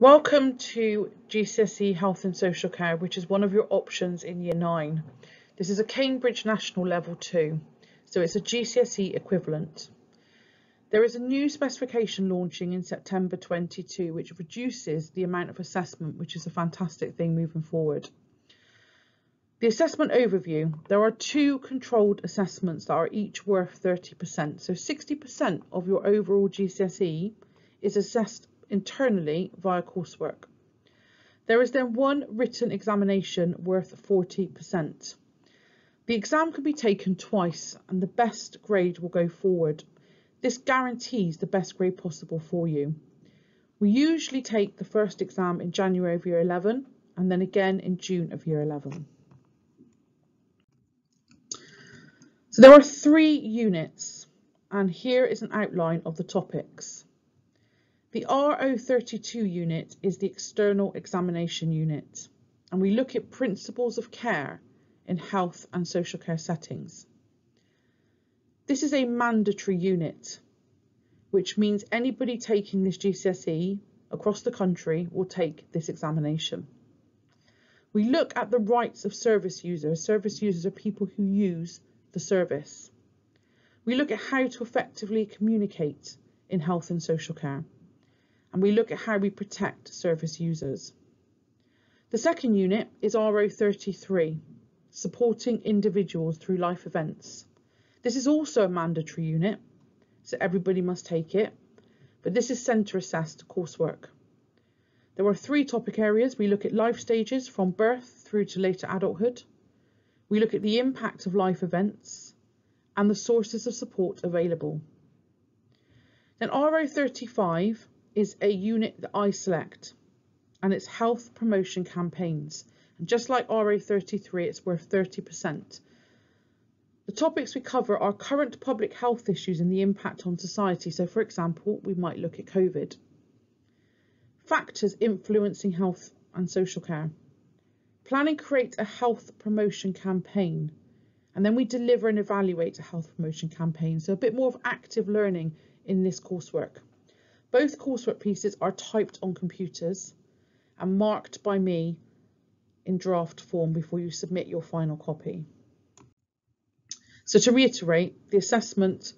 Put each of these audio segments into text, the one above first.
Welcome to GCSE Health and Social Care, which is one of your options in Year 9. This is a Cambridge National Level 2, so it's a GCSE equivalent. There is a new specification launching in September 22, which reduces the amount of assessment, which is a fantastic thing moving forward. The assessment overview, there are two controlled assessments that are each worth 30%. So 60% of your overall GCSE is assessed internally via coursework. There is then one written examination worth 40%. The exam can be taken twice and the best grade will go forward. This guarantees the best grade possible for you. We usually take the first exam in January of year 11 and then again in June of year 11. So there are three units and here is an outline of the topics. The RO32 unit is the external examination unit and we look at principles of care in health and social care settings. This is a mandatory unit, which means anybody taking this GCSE across the country will take this examination. We look at the rights of service users. Service users are people who use the service. We look at how to effectively communicate in health and social care. And we look at how we protect service users. The second unit is RO33, supporting individuals through life events. This is also a mandatory unit, so everybody must take it, but this is centre assessed coursework. There are three topic areas. We look at life stages from birth through to later adulthood. We look at the impact of life events and the sources of support available. Then RO35 is a unit that I select and it's health promotion campaigns. And just like RO33, it's worth 30%. The topics we cover are current public health issues and the impact on society. So for example, we might look at COVID. Factors influencing health and social care. Planning create a health promotion campaign and then we deliver and evaluate a health promotion campaign. So a bit more of active learning in this coursework. Both coursework pieces are typed on computers and marked by me in draft form before you submit your final copy. So to reiterate, the assessment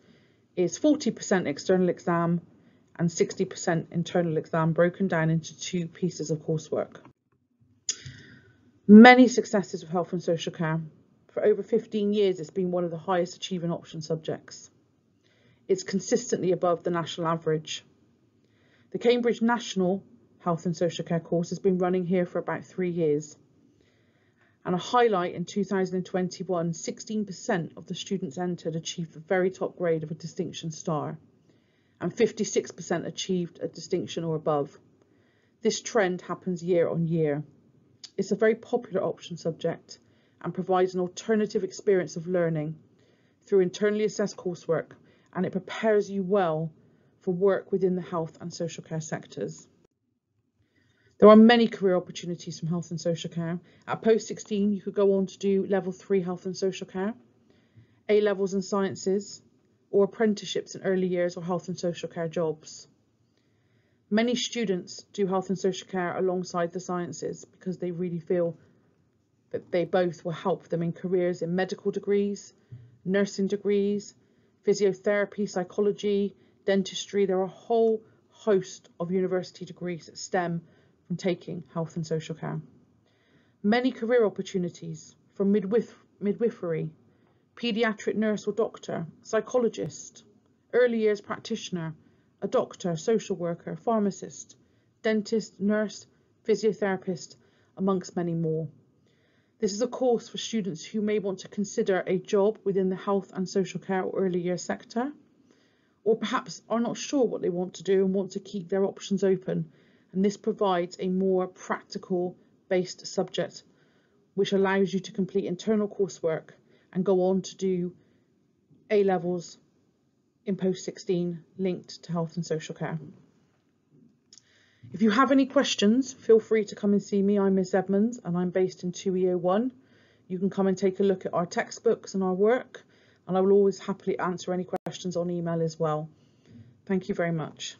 is 40% external exam and 60% internal exam broken down into two pieces of coursework. Many successes with health and social care. For over 15 years, it's been one of the highest achieving option subjects. It's consistently above the national average. The Cambridge National Health and Social Care course has been running here for about three years and a highlight in 2021, 16% of the students entered achieved the very top grade of a distinction star and 56% achieved a distinction or above. This trend happens year on year. It's a very popular option subject and provides an alternative experience of learning through internally assessed coursework and it prepares you well for work within the health and social care sectors. There are many career opportunities from health and social care. At post 16, you could go on to do level three health and social care, A levels and sciences, or apprenticeships in early years or health and social care jobs. Many students do health and social care alongside the sciences because they really feel that they both will help them in careers in medical degrees, nursing degrees, physiotherapy, psychology, dentistry. There are a whole host of university degrees that stem from taking health and social care. Many career opportunities from midwif midwifery, paediatric nurse or doctor, psychologist, early years practitioner, a doctor, social worker, pharmacist, dentist, nurse, physiotherapist, amongst many more. This is a course for students who may want to consider a job within the health and social care or early years sector, or perhaps are not sure what they want to do and want to keep their options open and this provides a more practical based subject which allows you to complete internal coursework and go on to do A levels in post 16 linked to health and social care. If you have any questions, feel free to come and see me. I'm Miss Edmonds and I'm based in 2EO1. You can come and take a look at our textbooks and our work and I will always happily answer any questions on email as well. Thank you very much.